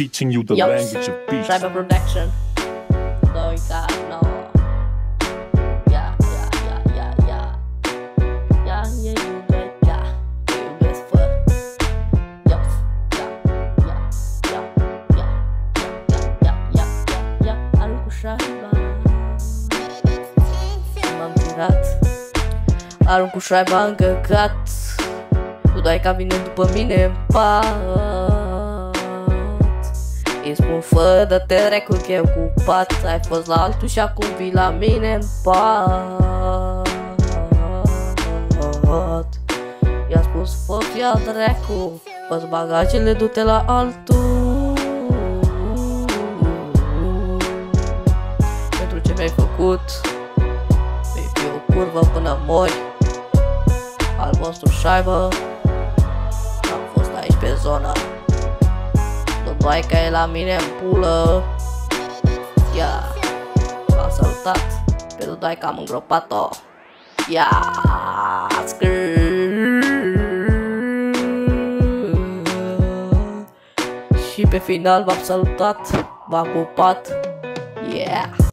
teaching you the Yo, language of beats. Cyber Production Doi ca no. Ja, ja, ja, ja, ja Ja, ja, iubesc, ja Iubesc fă Yo, ja, ja, ja, ja Ja, ja, ja, ja, ja Arunc cu șaiba M-am tirat. Arunc cu șaiba în căcat. Tu dai ca vine după mine în pat îi spun fă dă te recu că e ocupat Ai fost la altul și acum vii la mine în pat. I-a spus fă ia dracu fă bagajele, du-te la altul. Pentru ce mi-ai făcut? Vei fi o curvă până mori. Al vostru șaibă Am fost aici pe zona Doai că e la mine în pulă. Ia. M-am salutat. Pe doi că am îngropat-o. Ia Și pe final v-am salutat. V-am pupat. Yeah